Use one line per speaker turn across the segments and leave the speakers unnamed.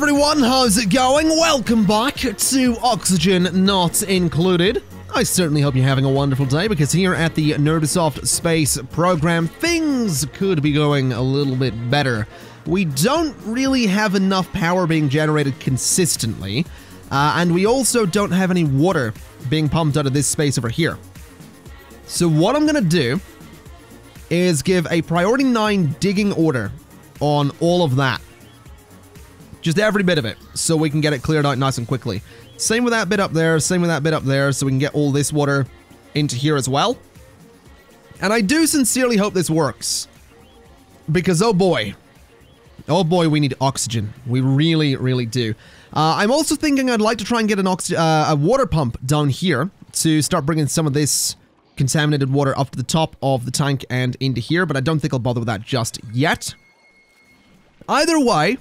everyone, how's it going? Welcome back to Oxygen Not Included. I certainly hope you're having a wonderful day because here at the Nerdosoft Space program, things could be going a little bit better. We don't really have enough power being generated consistently, uh, and we also don't have any water being pumped out of this space over here. So what I'm gonna do is give a priority 9 digging order on all of that. Just every bit of it, so we can get it cleared out nice and quickly. Same with that bit up there, same with that bit up there, so we can get all this water into here as well. And I do sincerely hope this works. Because, oh boy. Oh boy, we need oxygen. We really, really do. Uh, I'm also thinking I'd like to try and get an oxy uh, a water pump down here to start bringing some of this contaminated water up to the top of the tank and into here, but I don't think I'll bother with that just yet. Either way,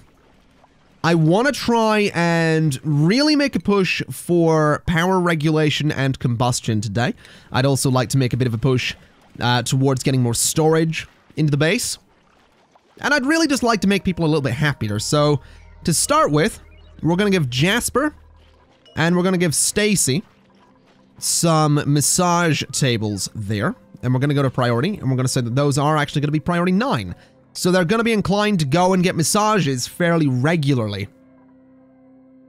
I want to try and really make a push for power regulation and combustion today. I'd also like to make a bit of a push uh, towards getting more storage into the base. And I'd really just like to make people a little bit happier. So, to start with, we're going to give Jasper and we're going to give Stacy some massage tables there. And we're going to go to priority and we're going to say that those are actually going to be priority 9. So they're going to be inclined to go and get massages fairly regularly.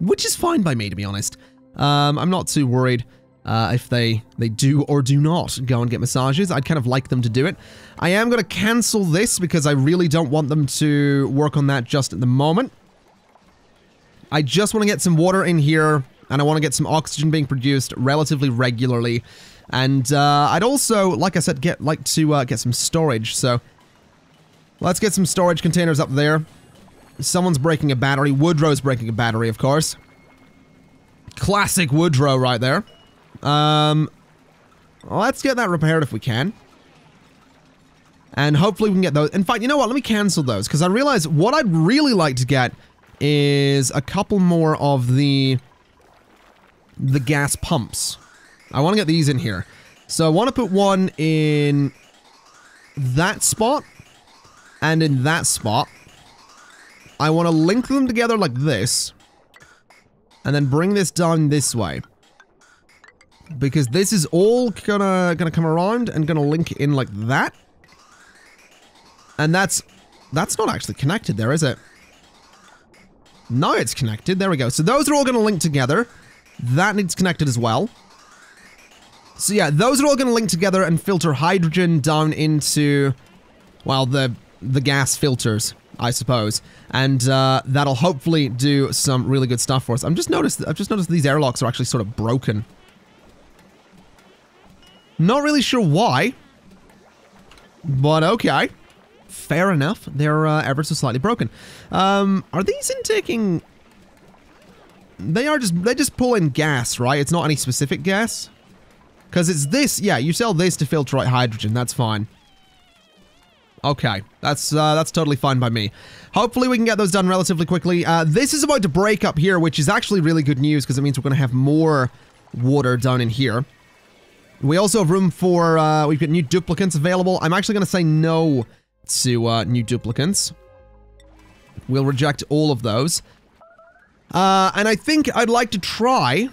Which is fine by me, to be honest. Um, I'm not too worried uh, if they, they do or do not go and get massages. I'd kind of like them to do it. I am going to cancel this because I really don't want them to work on that just at the moment. I just want to get some water in here, and I want to get some oxygen being produced relatively regularly. And uh, I'd also, like I said, get like to uh, get some storage, so Let's get some storage containers up there. Someone's breaking a battery. Woodrow's breaking a battery, of course. Classic Woodrow right there. Um, let's get that repaired if we can. And hopefully we can get those. In fact, you know what? Let me cancel those because I realize what I'd really like to get is a couple more of the the gas pumps. I want to get these in here. So I want to put one in that spot and in that spot, I want to link them together like this. And then bring this down this way. Because this is all gonna, gonna come around and gonna link in like that. And that's... That's not actually connected there, is it? No, it's connected. There we go. So those are all gonna link together. That needs connected as well. So yeah, those are all gonna link together and filter hydrogen down into... Well, the the gas filters, I suppose, and uh, that'll hopefully do some really good stuff for us. I'm just noticed. I've just noticed these airlocks are actually sort of broken. Not really sure why, but okay. Fair enough. They're uh, ever so slightly broken. Um, are these intaking? They are just they just pull in gas, right? It's not any specific gas. Because it's this, yeah, you sell this to filter out hydrogen, that's fine. Okay, that's uh, that's totally fine by me. Hopefully we can get those done relatively quickly. Uh, this is about to break up here, which is actually really good news because it means we're going to have more water down in here. We also have room for, uh, we've got new duplicants available. I'm actually going to say no to uh, new duplicants. We'll reject all of those. Uh, and I think I'd like to try,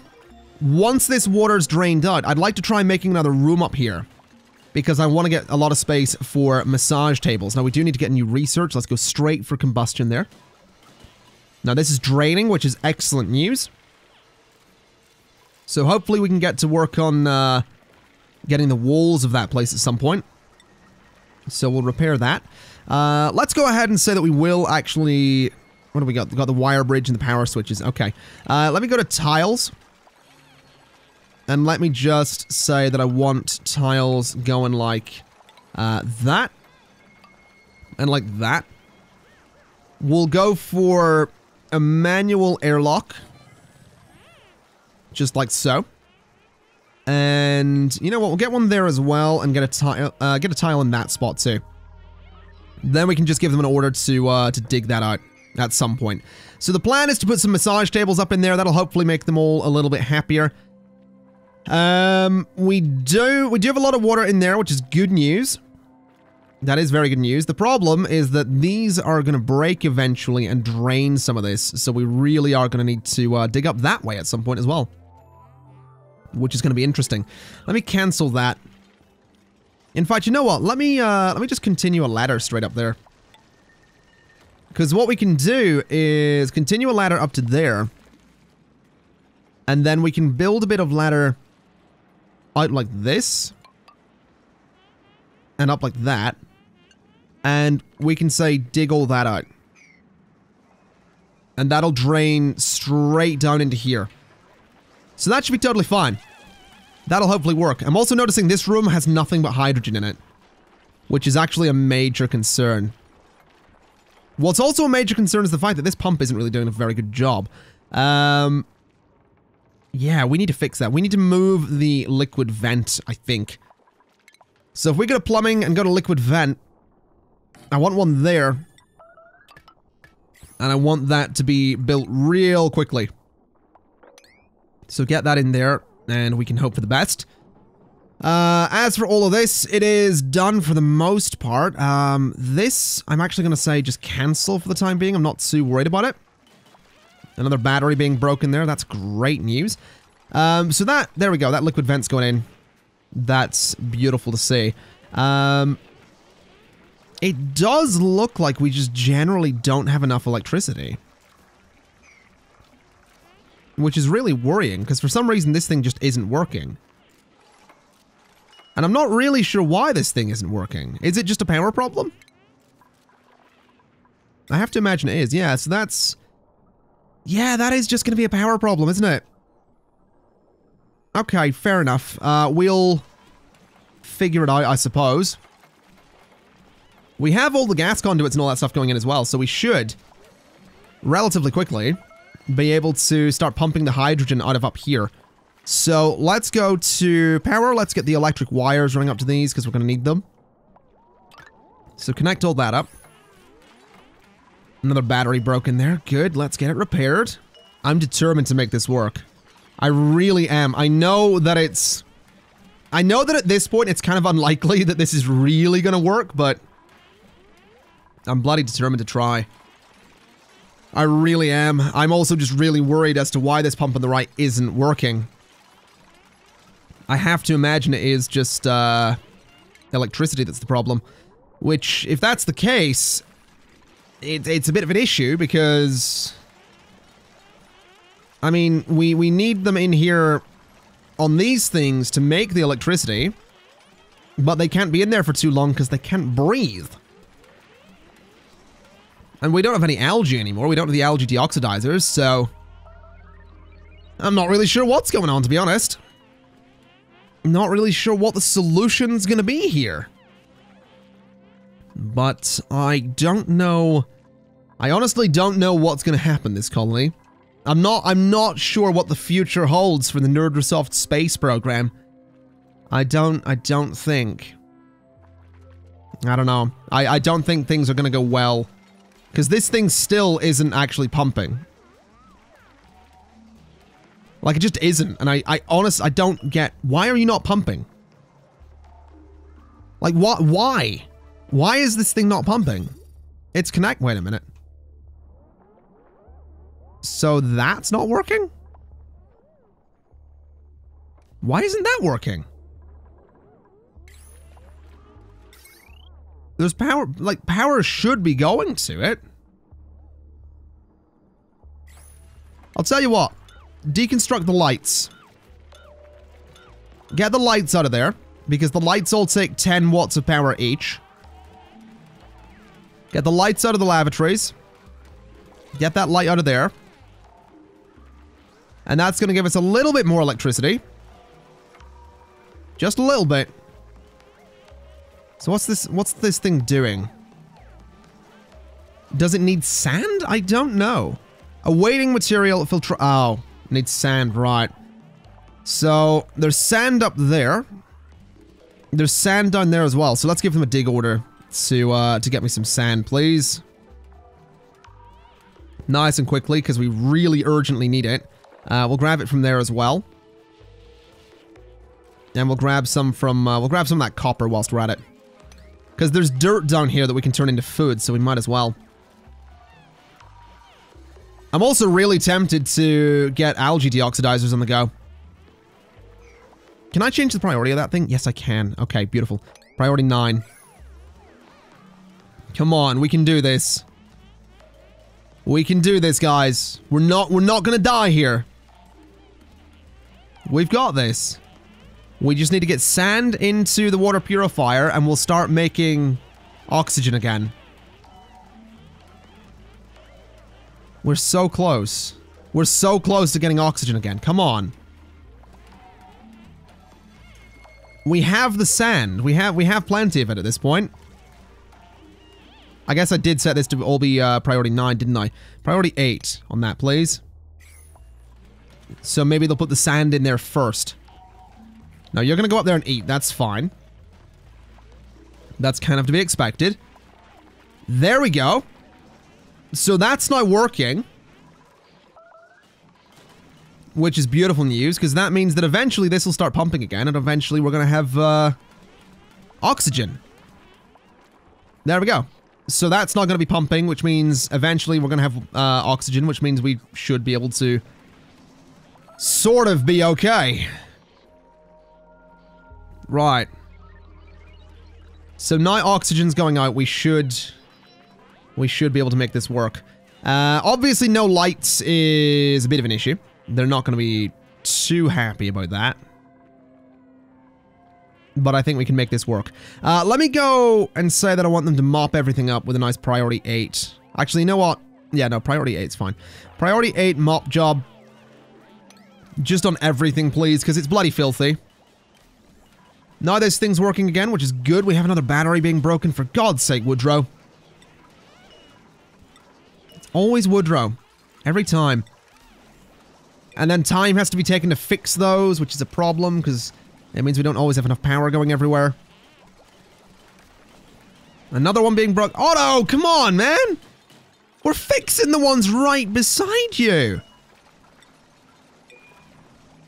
once this water's drained out, I'd like to try making another room up here because I want to get a lot of space for massage tables. Now, we do need to get new research. Let's go straight for combustion there. Now, this is draining, which is excellent news. So hopefully we can get to work on uh, getting the walls of that place at some point. So we'll repair that. Uh, let's go ahead and say that we will actually... What do we got? We got the wire bridge and the power switches. Okay. Uh, let me go to tiles. And let me just say that I want tiles going like uh, that. And like that. We'll go for a manual airlock. Just like so. And you know what? We'll get one there as well and get a tile, uh, get a tile in that spot too. Then we can just give them an order to uh, to dig that out at some point. So the plan is to put some massage tables up in there. That'll hopefully make them all a little bit happier. Um, we do, we do have a lot of water in there, which is good news. That is very good news. The problem is that these are going to break eventually and drain some of this, so we really are going to need to uh, dig up that way at some point as well. Which is going to be interesting. Let me cancel that. In fact, you know what? Let me uh, let me just continue a ladder straight up there. Because what we can do is continue a ladder up to there. And then we can build a bit of ladder out like this. And up like that. And we can say dig all that out. And that'll drain straight down into here. So that should be totally fine. That'll hopefully work. I'm also noticing this room has nothing but hydrogen in it. Which is actually a major concern. What's also a major concern is the fact that this pump isn't really doing a very good job. Um, yeah, we need to fix that. We need to move the liquid vent, I think. So if we go to plumbing and go to liquid vent, I want one there. And I want that to be built real quickly. So get that in there, and we can hope for the best. Uh, as for all of this, it is done for the most part. Um, this, I'm actually going to say just cancel for the time being. I'm not too worried about it. Another battery being broken there. That's great news. Um, so that, there we go. That liquid vent's going in. That's beautiful to see. Um, it does look like we just generally don't have enough electricity. Which is really worrying, because for some reason this thing just isn't working. And I'm not really sure why this thing isn't working. Is it just a power problem? I have to imagine it is. Yeah, so that's... Yeah, that is just going to be a power problem, isn't it? Okay, fair enough. Uh, we'll figure it out, I suppose. We have all the gas conduits and all that stuff going in as well, so we should, relatively quickly, be able to start pumping the hydrogen out of up here. So let's go to power. Let's get the electric wires running up to these because we're going to need them. So connect all that up. Another battery broken there. Good. Let's get it repaired. I'm determined to make this work. I really am. I know that it's... I know that at this point it's kind of unlikely that this is really going to work, but... I'm bloody determined to try. I really am. I'm also just really worried as to why this pump on the right isn't working. I have to imagine it is just uh, electricity that's the problem. Which, if that's the case, it, it's a bit of an issue because... I mean, we, we need them in here on these things to make the electricity, but they can't be in there for too long because they can't breathe. And we don't have any algae anymore. We don't have the algae deoxidizers, so... I'm not really sure what's going on, to be honest not really sure what the solution's gonna be here. But I don't know... I honestly don't know what's gonna happen this colony. I'm not I'm not sure what the future holds for the NerdResoft space program. I don't I don't think. I don't know. I, I don't think things are gonna go well. Because this thing still isn't actually pumping. Like, it just isn't. And I, I honest, I don't get, why are you not pumping? Like, what, why? Why is this thing not pumping? It's connect, wait a minute. So that's not working? Why isn't that working? There's power, like, power should be going to it. I'll tell you what deconstruct the lights. Get the lights out of there, because the lights all take 10 watts of power each. Get the lights out of the lavatories. Get that light out of there. And that's going to give us a little bit more electricity. Just a little bit. So what's this, what's this thing doing? Does it need sand? I don't know. Awaiting material filter- oh. Needs sand, right. So, there's sand up there. There's sand down there as well. So let's give them a dig order to, uh, to get me some sand, please. Nice and quickly, because we really urgently need it. Uh, we'll grab it from there as well. And we'll grab some from, uh, we'll grab some of that copper whilst we're at it. Because there's dirt down here that we can turn into food, so we might as well. I'm also really tempted to get algae deoxidizers on the go. Can I change the priority of that thing? Yes, I can. Okay, beautiful. Priority 9. Come on, we can do this. We can do this, guys. We're not we're not gonna die here. We've got this. We just need to get sand into the water purifier and we'll start making oxygen again. We're so close. We're so close to getting oxygen again. Come on. We have the sand. We have we have plenty of it at this point. I guess I did set this to all be uh, priority 9, didn't I? Priority 8 on that, please. So maybe they'll put the sand in there first. Now, you're going to go up there and eat. That's fine. That's kind of to be expected. There we go. So that's not working. Which is beautiful news, because that means that eventually this will start pumping again, and eventually we're going to have uh, oxygen. There we go. So that's not going to be pumping, which means eventually we're going to have uh, oxygen, which means we should be able to sort of be okay. Right. So now oxygen's going out, we should... We should be able to make this work. Uh, obviously no lights is a bit of an issue. They're not going to be too happy about that. But I think we can make this work. Uh, let me go and say that I want them to mop everything up with a nice priority 8. Actually, you know what? Yeah, no, priority 8 is fine. Priority 8 mop job. Just on everything, please, because it's bloody filthy. Now this thing's working again, which is good. We have another battery being broken. For God's sake, Woodrow. It's always Woodrow. Every time. And then time has to be taken to fix those, which is a problem, because it means we don't always have enough power going everywhere. Another one being broke. Otto, come on, man! We're fixing the ones right beside you!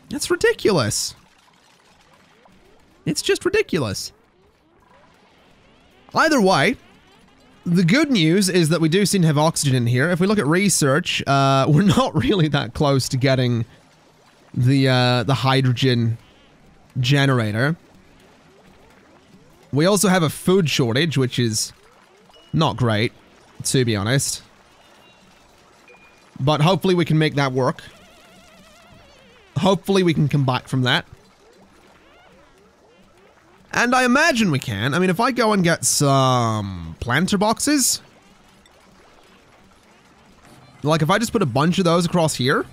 That's ridiculous. It's just ridiculous. Either way, the good news is that we do seem to have oxygen in here. If we look at research, uh, we're not really that close to getting the uh, the hydrogen generator. We also have a food shortage, which is not great, to be honest. But hopefully we can make that work. Hopefully we can come back from that. And I imagine we can. I mean, if I go and get some planter boxes. Like, if I just put a bunch of those across here.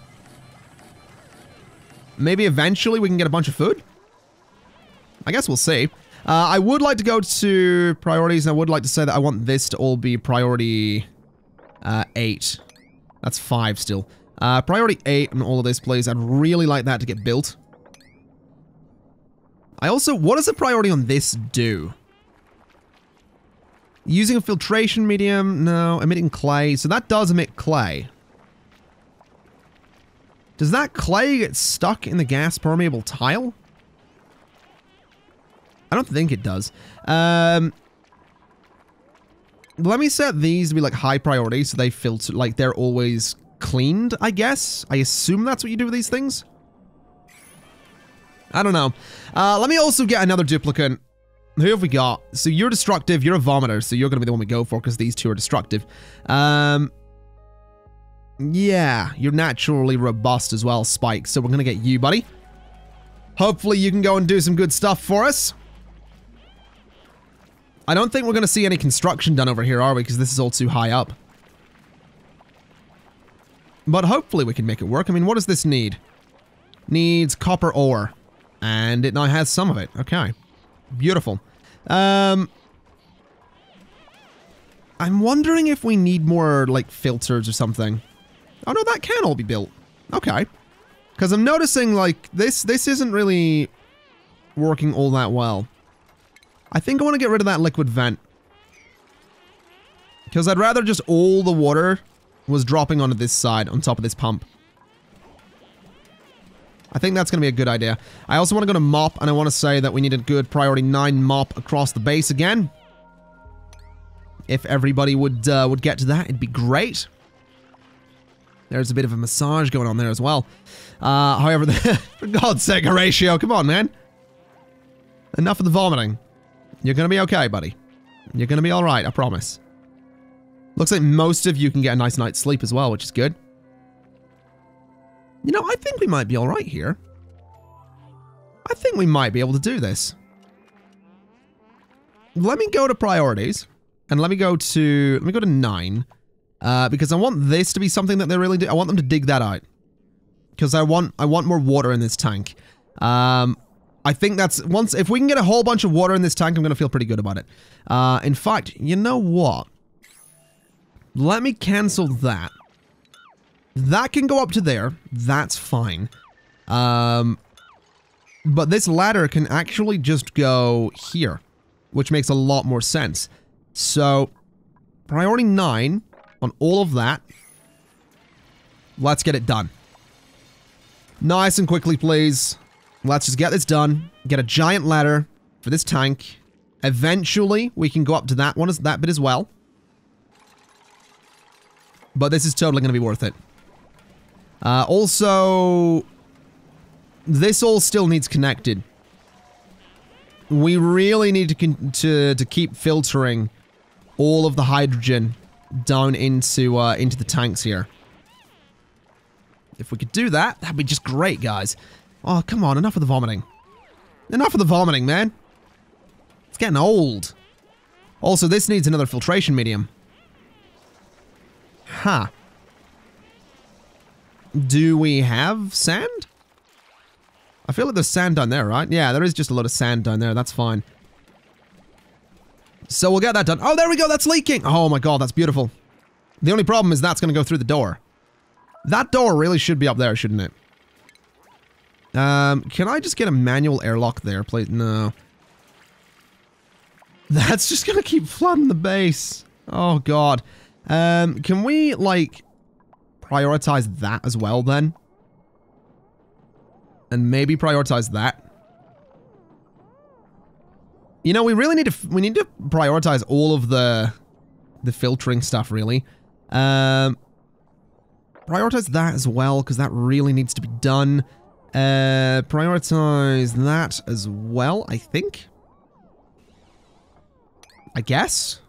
Maybe eventually we can get a bunch of food. I guess we'll see. Uh, I would like to go to priorities. and I would like to say that I want this to all be priority uh, 8. That's 5 still. Uh, priority 8 on all of this, please. I'd really like that to get built. I also, what does the priority on this do? Using a filtration medium? No. Emitting clay. So that does emit clay. Does that clay get stuck in the gas permeable tile? I don't think it does. Um, let me set these to be like high priority so they filter, like they're always cleaned, I guess. I assume that's what you do with these things. I don't know. Uh, let me also get another duplicant. Who have we got? So you're destructive, you're a vomiter, so you're going to be the one we go for because these two are destructive. Um, yeah, you're naturally robust as well, Spike, so we're going to get you, buddy. Hopefully you can go and do some good stuff for us. I don't think we're going to see any construction done over here, are we? Because this is all too high up. But hopefully we can make it work. I mean, what does this need? Needs copper ore. And it now has some of it. Okay. Beautiful. Um, I'm wondering if we need more, like, filters or something. Oh, no, that can all be built. Okay. Because I'm noticing, like, this, this isn't really working all that well. I think I want to get rid of that liquid vent. Because I'd rather just all the water was dropping onto this side on top of this pump. I think that's going to be a good idea. I also want to go to mop, and I want to say that we need a good priority 9 mop across the base again. If everybody would uh, would get to that, it'd be great. There's a bit of a massage going on there as well. Uh, however, for God's sake, Horatio, come on, man. Enough of the vomiting. You're gonna be okay, buddy. You're gonna be alright, I promise. Looks like most of you can get a nice night's sleep as well, which is good. You know, I think we might be alright here. I think we might be able to do this. Let me go to priorities. And let me go to, let me go to 9. Uh, because I want this to be something that they really do. I want them to dig that out. Because I want, I want more water in this tank. Um, I think that's, once, if we can get a whole bunch of water in this tank, I'm to feel pretty good about it. Uh, in fact, you know what? Let me cancel that. That can go up to there. That's fine. Um, but this ladder can actually just go here, which makes a lot more sense. So, priority 9 on all of that. Let's get it done. Nice and quickly, please. Let's just get this done. Get a giant ladder for this tank. Eventually, we can go up to that one, that bit as well. But this is totally going to be worth it. Uh, also, this all still needs connected. We really need to, to, to keep filtering all of the hydrogen down into, uh, into the tanks here. If we could do that, that'd be just great, guys. Oh, come on, enough of the vomiting. Enough of the vomiting, man. It's getting old. Also, this needs another filtration medium. Huh. Do we have sand? I feel like there's sand down there, right? Yeah, there is just a lot of sand down there. That's fine. So we'll get that done. Oh, there we go. That's leaking. Oh my god, that's beautiful. The only problem is that's going to go through the door. That door really should be up there, shouldn't it? Um, can I just get a manual airlock there, please? No. That's just going to keep flooding the base. Oh god. Um, can we, like, prioritize that as well, then? and maybe prioritize that. You know, we really need to we need to prioritize all of the the filtering stuff really. Um prioritize that as well because that really needs to be done. Uh prioritize that as well, I think. I guess.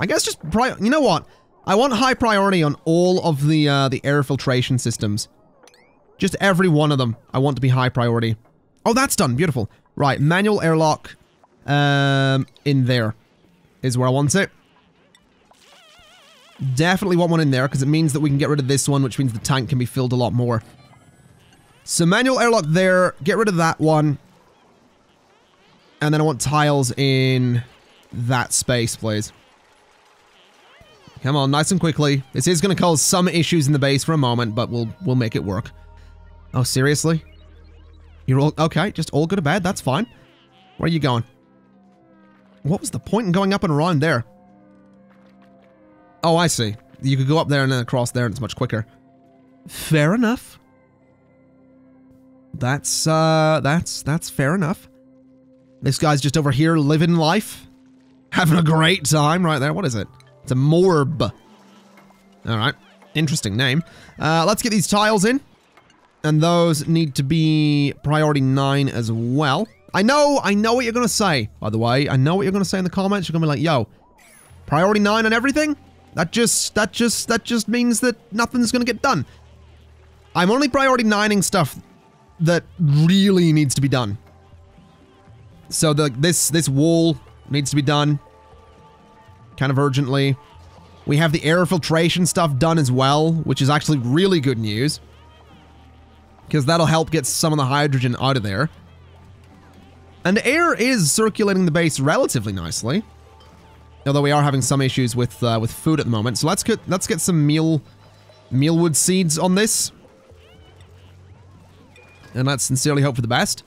I guess just pri you know what? I want high priority on all of the uh, the air filtration systems. Just every one of them I want to be high priority. Oh, that's done. Beautiful. Right, manual airlock um, in there is where I want it. Definitely want one in there because it means that we can get rid of this one, which means the tank can be filled a lot more. So manual airlock there. Get rid of that one. And then I want tiles in that space, please. Come on, nice and quickly. This is going to cause some issues in the base for a moment, but we'll we'll make it work. Oh, seriously? You're all- okay, just all good or bad, that's fine. Where are you going? What was the point in going up and around there? Oh, I see. You could go up there and then across there and it's much quicker. Fair enough. That's, uh, that's, that's fair enough. This guy's just over here living life. Having a great time right there. What is it? It's a morb. Alright. Interesting name. Uh, let's get these tiles in. And those need to be priority 9 as well. I know, I know what you're going to say, by the way. I know what you're going to say in the comments. You're going to be like, yo, priority 9 on everything? That just, that just, that just means that nothing's going to get done. I'm only priority 9ing stuff that really needs to be done. So the this this wall needs to be done kind of urgently. We have the air filtration stuff done as well, which is actually really good news because that'll help get some of the hydrogen out of there. And air is circulating the base relatively nicely. Although we are having some issues with uh, with food at the moment. So let's get let's get some meal mealwood seeds on this. And let's sincerely hope for the best.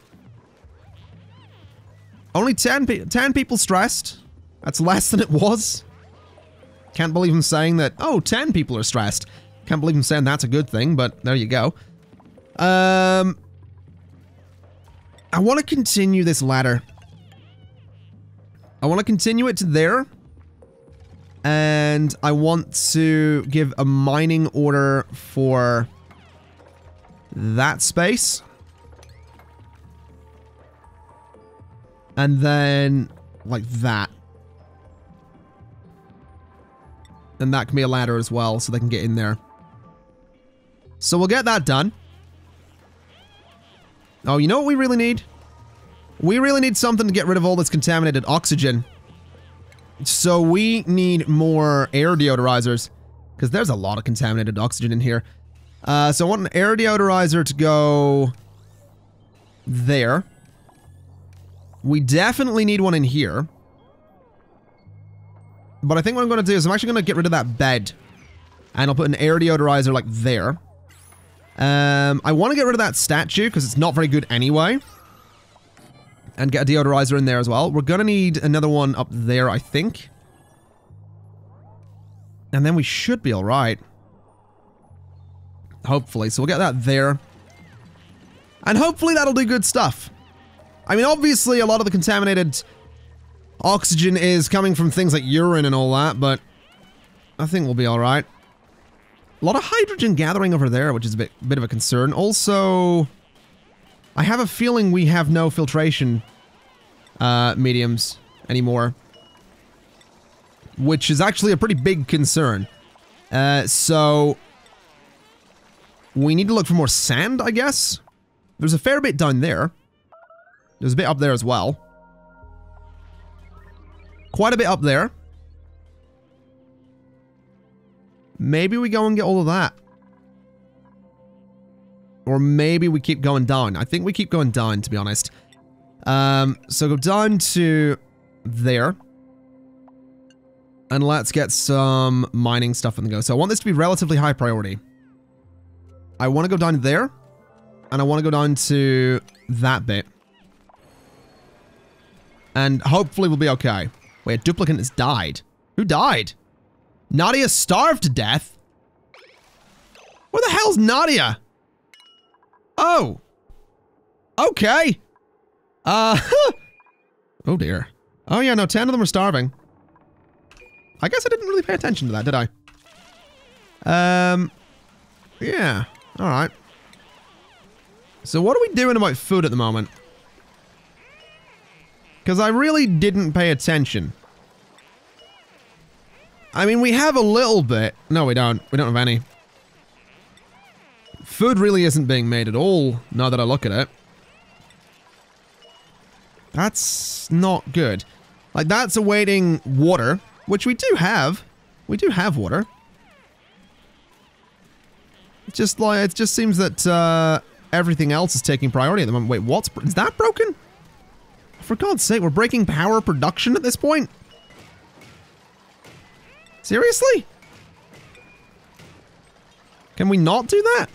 Only 10, pe 10 people stressed. That's less than it was. Can't believe I'm saying that, oh, 10 people are stressed. Can't believe I'm saying that's a good thing, but there you go. Um, I want to continue this ladder. I want to continue it to there. And I want to give a mining order for that space. And then like that. And that can be a ladder as well, so they can get in there. So we'll get that done. Oh, you know what we really need? We really need something to get rid of all this contaminated oxygen. So we need more air deodorizers. Because there's a lot of contaminated oxygen in here. Uh, so I want an air deodorizer to go there. We definitely need one in here. But I think what I'm going to do is I'm actually going to get rid of that bed. And I'll put an air deodorizer like there. Um, I want to get rid of that statue because it's not very good anyway. And get a deodorizer in there as well. We're going to need another one up there, I think. And then we should be alright. Hopefully. So we'll get that there. And hopefully that'll do good stuff. I mean, obviously a lot of the contaminated oxygen is coming from things like urine and all that, but I think we'll be alright. A lot of hydrogen gathering over there, which is a bit, bit of a concern. Also, I have a feeling we have no filtration uh, mediums anymore. Which is actually a pretty big concern. Uh, so, we need to look for more sand, I guess? There's a fair bit down there. There's a bit up there as well. Quite a bit up there. Maybe we go and get all of that. Or maybe we keep going down. I think we keep going down, to be honest. Um, so go down to there. And let's get some mining stuff on the go. So I want this to be relatively high priority. I want to go down there. And I want to go down to that bit. And hopefully we'll be okay. Wait, a duplicant has died. Who died? Nadia starved to death? Where the hell's Nadia? Oh. Okay. Uh, oh dear. Oh yeah, no, 10 of them are starving. I guess I didn't really pay attention to that, did I? Um, yeah, alright. So what are we doing about food at the moment? Because I really didn't pay attention. I mean, we have a little bit. No, we don't. We don't have any. Food really isn't being made at all, now that I look at it. That's not good. Like, that's awaiting water, which we do have. We do have water. just like, it just seems that, uh, everything else is taking priority at the moment. Wait, what's, is that broken? For God's sake, we're breaking power production at this point? Seriously? Can we not do that?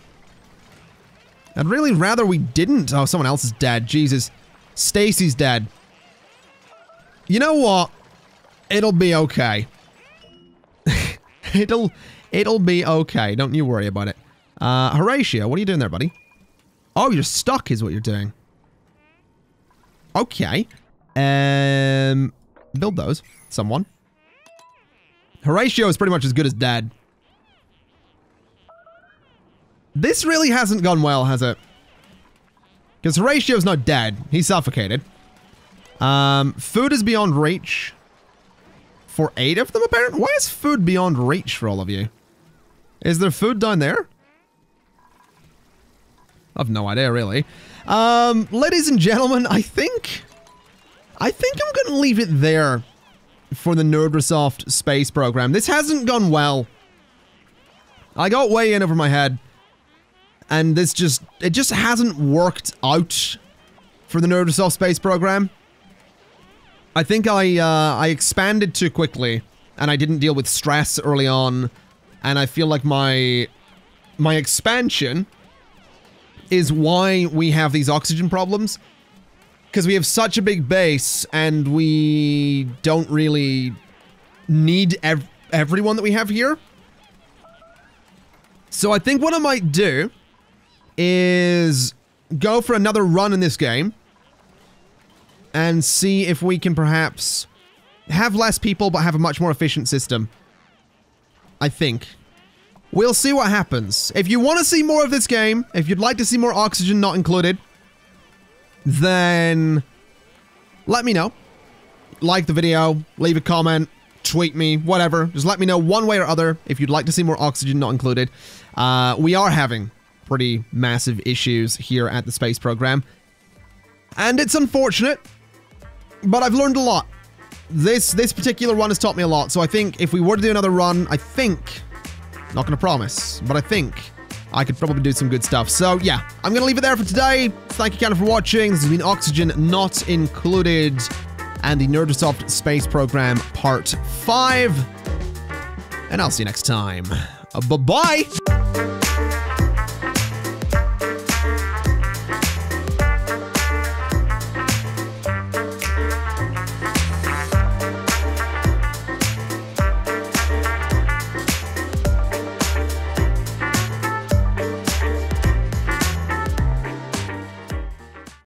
I'd really rather we didn't. Oh, someone else is dead. Jesus. Stacy's dead. You know what? It'll be okay. it'll it'll be okay. Don't you worry about it. Uh, Horatio, what are you doing there, buddy? Oh, you're stuck is what you're doing. Okay. Um, build those. Someone. Horatio is pretty much as good as dead. This really hasn't gone well, has it? Because Horatio's not dead. He's suffocated. Um, food is beyond reach. For eight of them, apparently? Why is food beyond reach for all of you? Is there food down there? I've no idea, really. Um, ladies and gentlemen, I think... I think I'm going to leave it there for the Nerdrosoft space program. This hasn't gone well. I got way in over my head. And this just, it just hasn't worked out for the Nerdrosoft space program. I think I, uh, I expanded too quickly and I didn't deal with stress early on. And I feel like my, my expansion is why we have these oxygen problems. Because we have such a big base and we don't really need ev everyone that we have here. So I think what I might do is go for another run in this game and see if we can perhaps have less people but have a much more efficient system. I think. We'll see what happens. If you want to see more of this game, if you'd like to see more oxygen not included, then let me know. Like the video, leave a comment, tweet me, whatever. Just let me know one way or other if you'd like to see more oxygen not included. Uh, we are having pretty massive issues here at the space program. And it's unfortunate, but I've learned a lot. This this particular run has taught me a lot, so I think if we were to do another run, I think, not going to promise, but I think I could probably do some good stuff. So yeah, I'm going to leave it there for today. Thank you, Canada, for watching. This has been Oxygen Not Included and the Nerdosoft Space Program Part 5. And I'll see you next time. Bye-bye!